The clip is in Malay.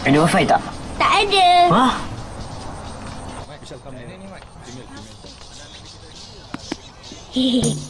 Ada wifi tak? Tak ada. Ha? Hehehe.